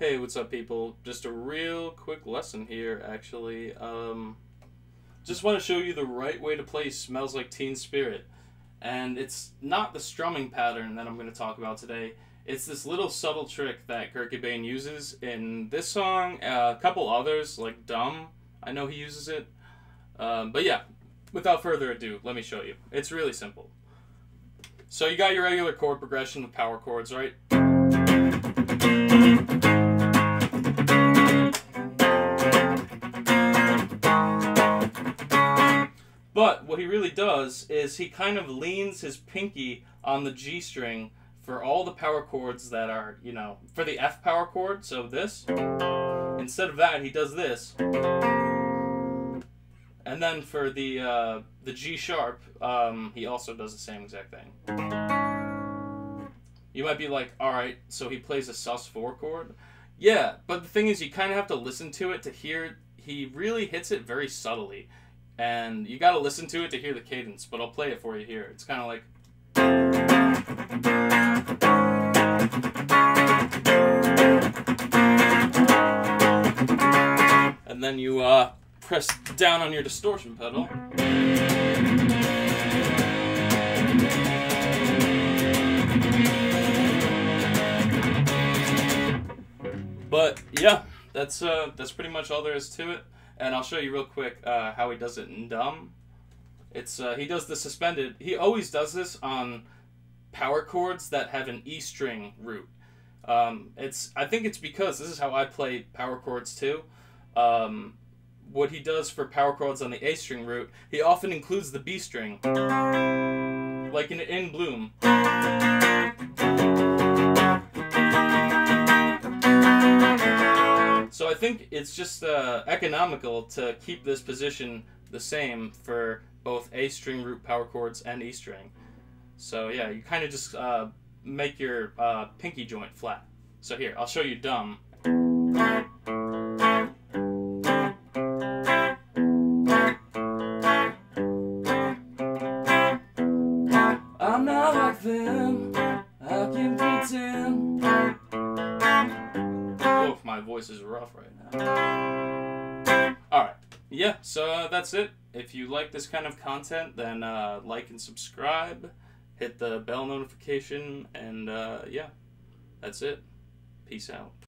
Hey, what's up, people? Just a real quick lesson here, actually. Um, just want to show you the right way to play Smells Like Teen Spirit. And it's not the strumming pattern that I'm going to talk about today. It's this little subtle trick that Kurt Cobain uses in this song, uh, a couple others, like Dumb. I know he uses it. Um, but yeah, without further ado, let me show you. It's really simple. So you got your regular chord progression with power chords, right? But what he really does is he kind of leans his pinky on the G string for all the power chords that are, you know, for the F power chord, so this. Instead of that, he does this. And then for the uh, the G sharp, um, he also does the same exact thing. You might be like, all right, so he plays a sus4 chord. Yeah, but the thing is, you kind of have to listen to it to hear. He really hits it very subtly and you got to listen to it to hear the cadence. But I'll play it for you here. It's kind of like. And then you uh, press down on your distortion pedal. But yeah, that's uh, that's pretty much all there is to it and I'll show you real quick uh, how he does it in Dumb. It's uh, he does the suspended. He always does this on power chords that have an E string root. Um, it's I think it's because this is how I play power chords too. Um, what he does for power chords on the A string root, he often includes the B string, like in In Bloom. I think it's just uh, economical to keep this position the same for both A string root power chords and E string. So yeah, you kind of just uh, make your uh, pinky joint flat. So here, I'll show you dumb. I'm not like them, Oof, my voice is rough right now. Alright, yeah, so uh, that's it. If you like this kind of content, then uh, like and subscribe, hit the bell notification, and uh, yeah, that's it. Peace out.